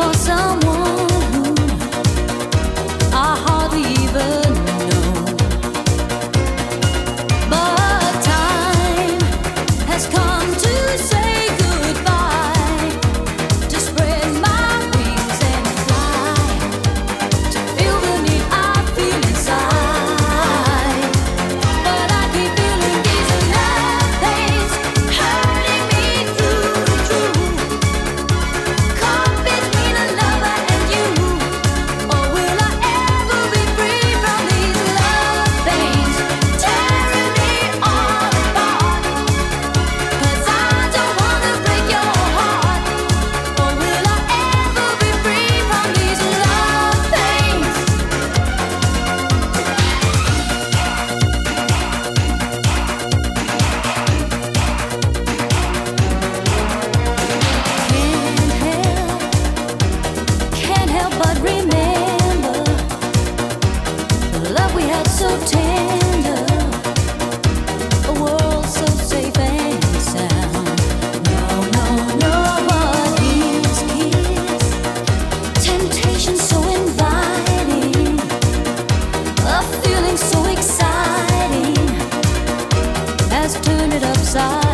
for someone turn it upside